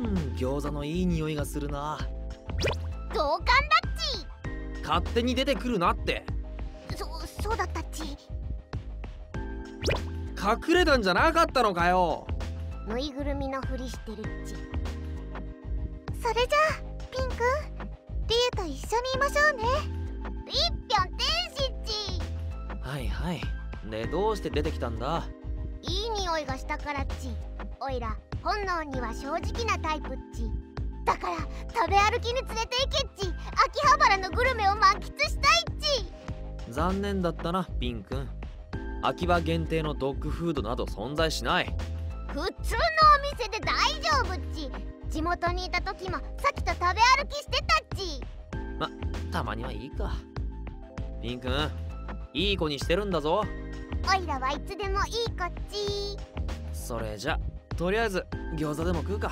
ん。餃子のいい匂いがするな。同感だっち。勝手に出てくるなって。そそうだったっち。隠れたんじゃなかったのかよ。ぬいぐるみのふりしてるっち。それじゃあピンくんリエと一緒にいましょうね。リッぴょん天使っち。はいはい。でどうして出てきたんだ？いい匂いがしたからっち。おいら本能には正直なタイプっち。だから食べ歩きに連れて行けっち。秋葉原のグルメを満喫したいっち。残念だったなピンくん。秋葉限定のドッグフードなど存在しない。普通のお店で大丈夫っち。地元にいた時もさっきと食べ歩きしてたっち。たまにはいいか。ピンくんいい子にしてるんだぞ。おいらはいつでもいい子っち。それじゃとりあえず餃子でも食うか。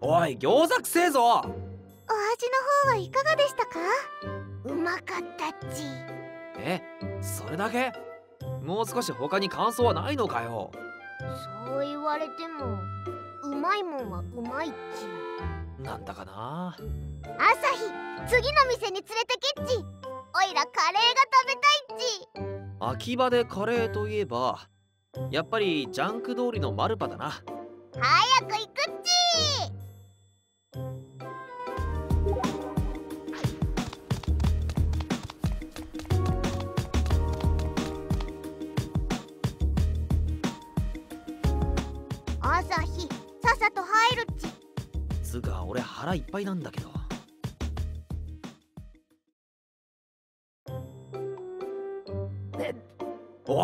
おい餃子くせえぞ。お味の方はいかがでしたか？うまかったっち。えそれだけ？もう少し他に感想はないのかよ。そう言われてもうまいもんはうまいっち。なんだかな。朝日次の店に連れてけっちおいらカレーが食べたいっち。秋葉でカレーといえばやっぱりジャンク通りのマルパだな。早く行くっち。朝日さっさと入るっち。つうか俺腹いっぱいなんだけど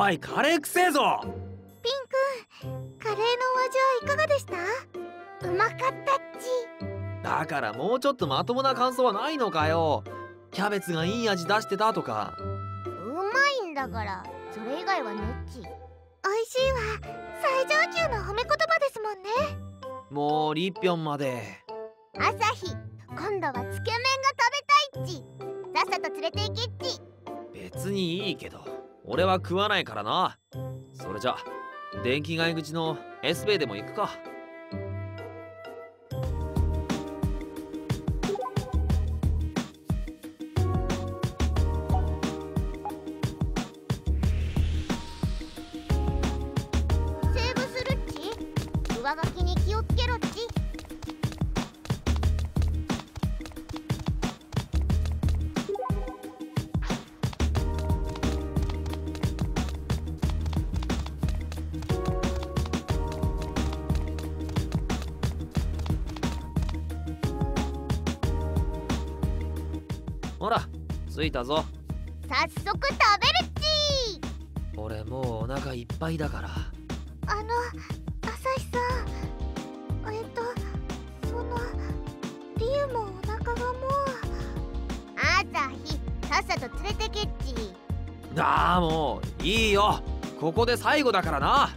おいカレーくせえぞ。ピンくんカレーのお味はいかがでした？うまかったっち。だからもうちょっとまともな感想はないのかよ。キャベツがいい味出してたとか。うまいんだからそれ以外はねっち。美味しいわ最上級の褒め言葉ですもんね。もうリッピョンまで。朝日今度はつけ麺が食べたいっち。さっさと連れて行けっち。別にいいけど俺は食わないからな。それじゃ電気街口のエスベイでも行くか。着いたぞ。早速食べるっち。俺もうお腹いっぱいだから。あの朝日さんえっとそのリエもお腹がもう。朝日さっさと連れてけっち。ああもういいよ。ここで最後だからな。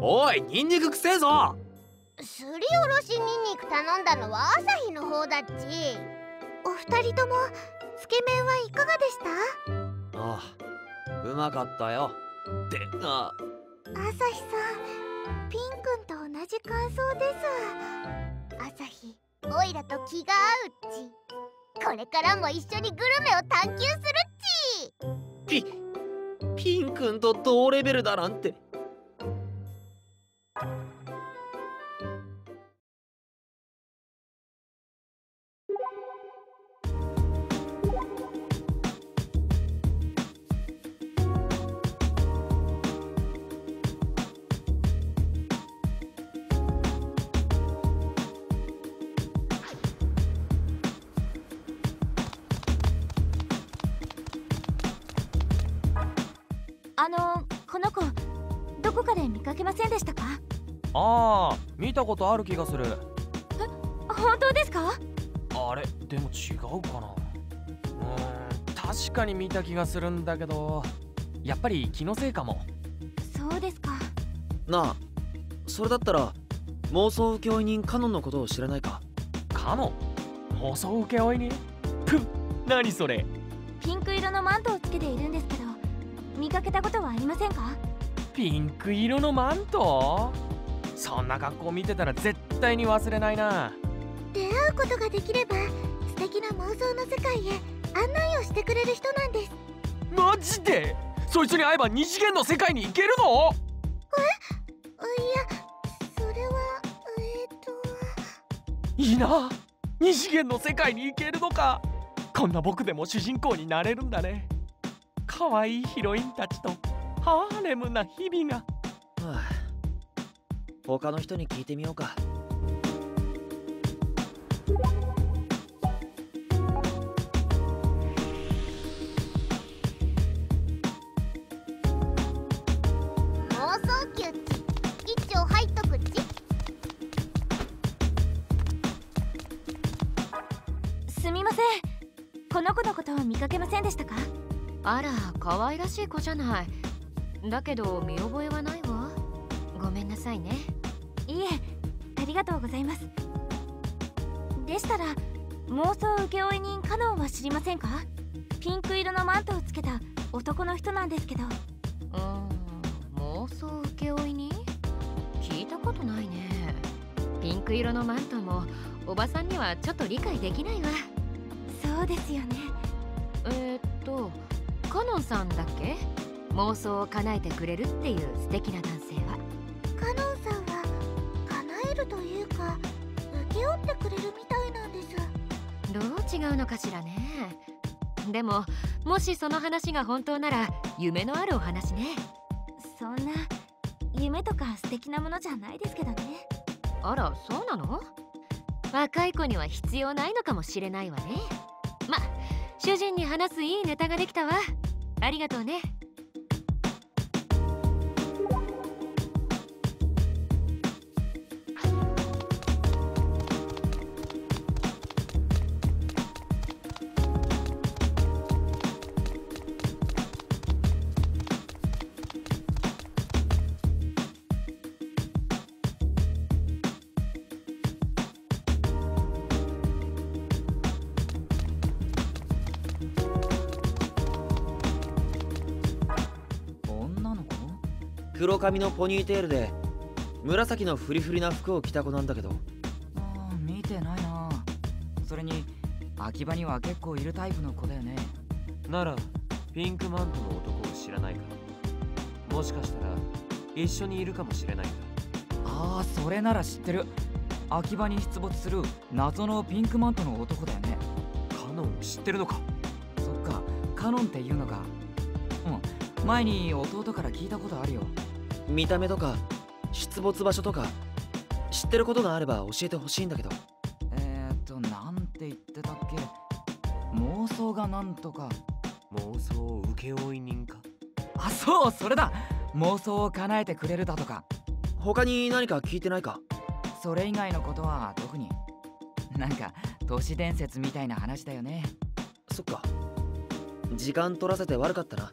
おいニンニクくせえぞすりおろしにんにく頼んだのは朝日の方だっち。お二人ともつけ麺はいかがでした？ああうまかったよ。ってあ。朝日さんピンくんと同じ感想です。朝日オイラと気が合うっち。これからも一緒にグルメを探求するっち。ピピンくんと同レベルだなんてあのこの子どこかで見かけませんでしたか？ああ見たことある気がする。本当ですか？あれでも違うかな。うーん確かに見た気がするんだけどやっぱり気のせいかも。そうですか。なあそれだったら妄想請負人カノンのことを知らないか？かの妄想請負にぷ何それ。ピンク色のマントをつけているんですけど見かけたことはありませんか？ピンク色のマント？そんな格好見てたら絶対に忘れないな。出会うことができれば素敵な妄想の世界へ案内をしてくれる人なんです。マジで？そいつに会えば二次元の世界に行けるの？いやそれはえっ、と。いいな。二次元の世界に行けるのか。こんな僕でも主人公になれるんだね可愛いヒロインたちとハーレムな日々が。はあ。他の人に聞いてみようか。妄想球っち一丁入っとくっち。すみません。この子のことを見かけませんでしたか？あら可愛らしい子じゃない。だけど見覚えはないわ。ごめんなさいね。いえありがとうございます。でしたら妄想請負人カノンは知りませんか？ピンク色のマントをつけた男の人なんですけど。うーん妄想請負に聞いたことないね。ピンク色のマントもおばさんにはちょっと理解できないわ。そうですよね。えー、っとカノンさんだっけ？妄想を叶えてくれるっていう素敵な男性は。カノンさんは叶えるというか請け負ってくれるみたいなんです。どう違うのかしらね。でももしその話が本当なら夢のあるお話ね。そんな夢とか素敵なものじゃないですけどね。あらそうなの？若い子には必要ないのかもしれないわね。ま主人に話すいいネタができたわ。ありがとうね。黒髪のポニーテールで紫のフリフリな服を着た子なんだけど。ああ見てないな。それに秋葉には結構いるタイプの子だよね。ならピンクマントの男を知らないかもしかしたら一緒にいるかもしれないんだああそれなら知ってる。秋葉に出没する謎のピンクマントの男だよね。カノンを知ってるのか？そっかカノンっていうのか。うん前に弟から聞いたことあるよ見た目とか出没場所とか知ってることがあれば教えてほしいんだけど。えー、っとなんて言ってたっけ？妄想がなんとか。妄想請負人か？あそうそれだ！妄想を叶えてくれるだとか。他に何か聞いてないか？それ以外のことは特に。なんか都市伝説みたいな話だよね。そっか。時間取らせて悪かったな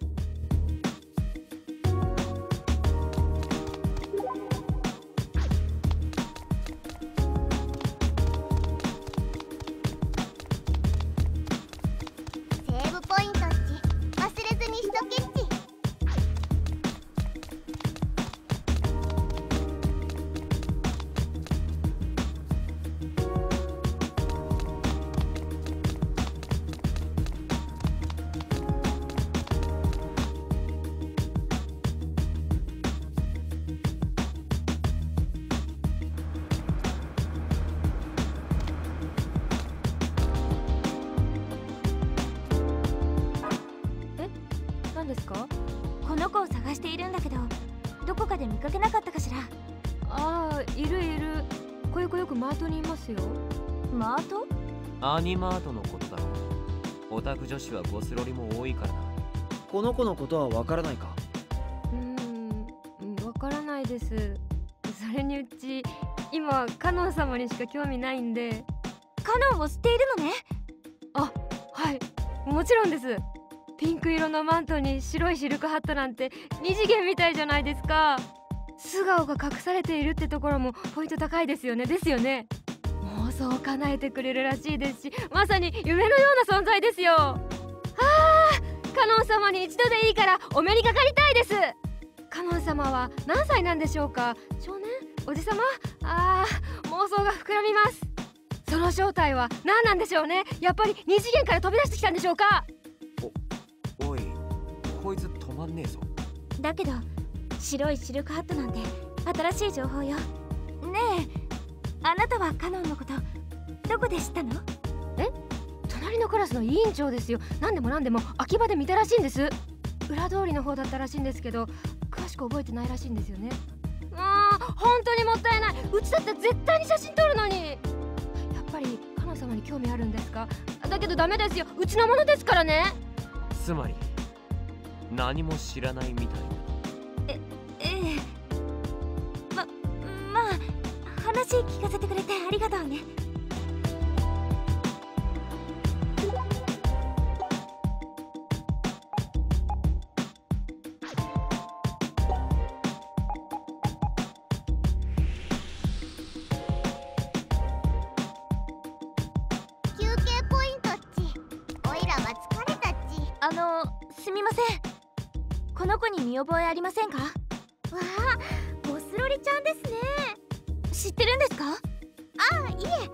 かで見かけなかったかしら。ああいるいる。こよこよくマートにいますよ。マート？アニマートのことだろう。オタク女子はゴスロリも多いからな。この子のことはわからないか？うーんわからないです。それにうち今カノン様にしか興味ないんで。カノンを知っているのね。はい。もちろんですピンク色のマントに白いシルクハットなんて二次元みたいじゃないですか。素顔が隠されているってところもポイント高いですよね。ですよね。妄想を叶えてくれるらしいですしまさに夢のような存在ですよ。あーカノン様に一度でいいからお目にかかりたいです。カノン様は何歳なんでしょうか？少年？おじさまあー妄想が膨らみます。その正体は何なんでしょうね？やっぱり二次元から飛び出してきたんでしょうか？んねえぞ。だけど白いシルクハットなんて新しい情報よ。ねえあなたはカノンのことどこで知ったの？隣のクラスの委員長ですよ。何でも何でも秋葉で見たらしいんです。裏通りの方だったらしいんですけど詳しく覚えてないらしいんですよね。あー本当にもったいない。うちだって絶対に写真撮るのに。やっぱりカノン様に興味あるんですか？だけどダメですよ。うちのものですからね。つまり何も知らないみたいええ。ままあ話聞かせてくれてありがとうね。休憩ポイントっち。おいらは疲れたっち。あのすみませんこの子に見覚えありませんか？わあボスロリちゃんですね。知ってるんですか？あいえ。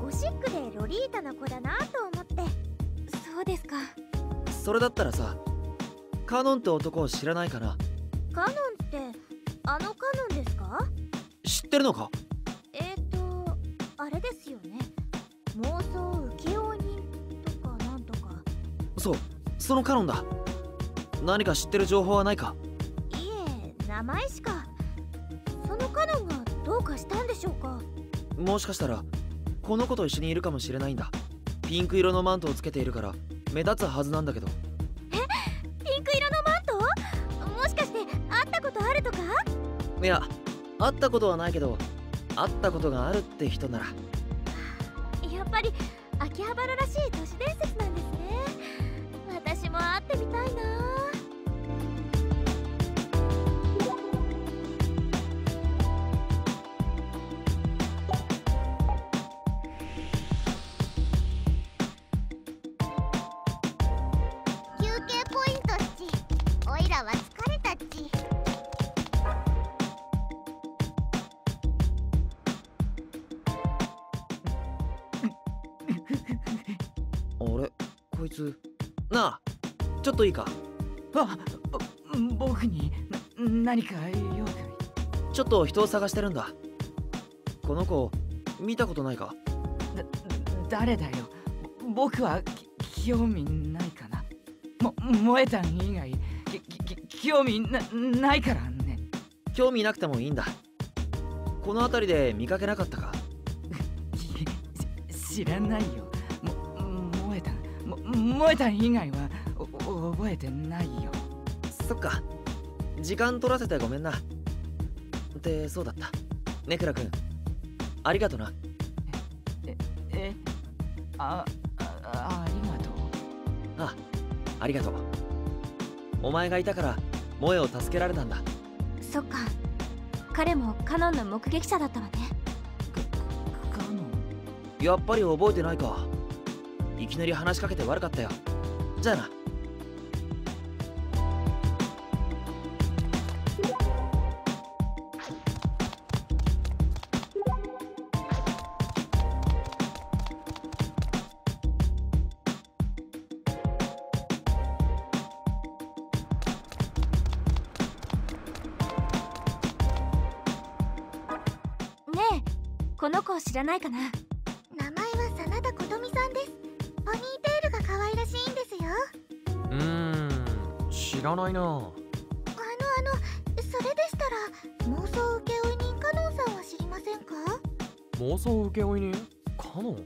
ゴシックでロリータな子だなと思って。そうですか。それだったらさカノンって男を知らないかなカノンってあのカノンですか？知ってるのか？えーとあれですよね。妄想請負人とかなんとか。そうそのカノンだ何か知ってる情報はないか？いえ名前しか。そのカノンがどうかしたんでしょうか？もしかしたらこの子と一緒にいるかもしれないんだ。ピンク色のマントをつけているから目立つはずなんだけど。ピンク色のマント？もしかして会ったことあるとか？いや会ったことはないけど会ったことがあるって人なら。やっぱり秋葉原らしいつなあちょっといいか？あ僕にな何か用かい？ちょっと人を探してるんだ。この子見たことないか？だ誰だよ？ぼ僕はき興味ないかな？も燃えたん以外興味なないからね。興味なくてもいいんだ。この辺りで見かけなかったか？し 知らないよも燃えたん以外はお覚えてないよ。そっか。時間取らせてごめんな。でそうだった。ねくらくんありがとな。えああありがとう。あありがとう。お前がいたから萌えを助けられたんだ。そっか。彼もカノンの目撃者だったわね。カノン？やっぱり覚えてないかいきなり話しかけて悪かったよ。じゃあな。ねえこの子を知らないかな？らないな。あのあのそれでしたら妄想請負人カノンさんは知りませんか？妄想請負人？カノン？う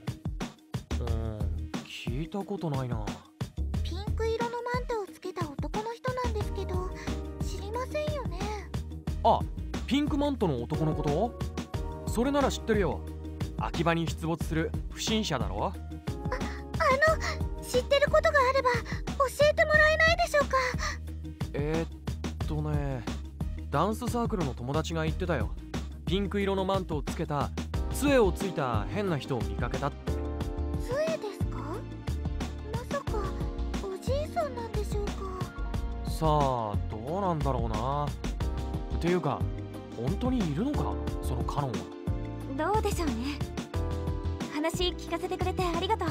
ーん聞いたことないな。ピンク色のマントをつけた男の人なんですけど知りませんよね？あピンクマントの男のこと？それなら知ってるよ。秋葉に出没する不審者だろ。知ってることがあれば教えてもらえダンスサークルの友達が言ってたよ。ピンク色のマントをつけた杖をついた変な人を見かけたって。杖ですか？まさかおじいさんなんでしょうか？さあどうなんだろうな。っていうか本当にいるのか？そのカノンは。どうでしょうね。話聞かせてくれてありがとう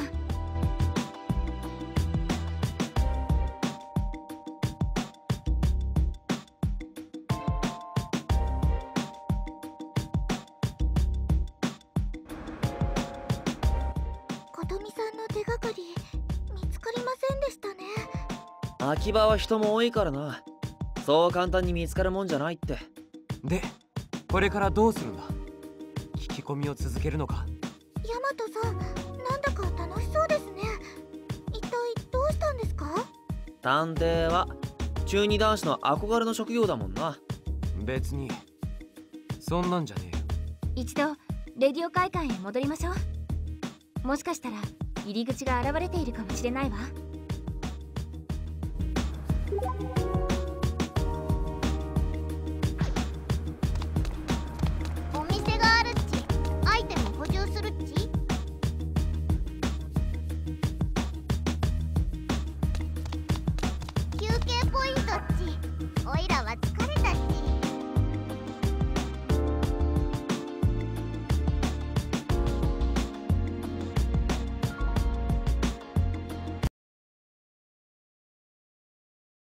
秋葉は人も多いからな。そう簡単に見つかるもんじゃないって。でこれからどうするんだ？聞き込みを続けるのか？ヤマトさんなんだか楽しそうですね。一体どうしたんですか？探偵は中二男子の憧れの職業だもんな。別にそんなんじゃねえよ。一度レディオ会館へ戻りましょう。もしかしたら入り口が現れているかもしれないわ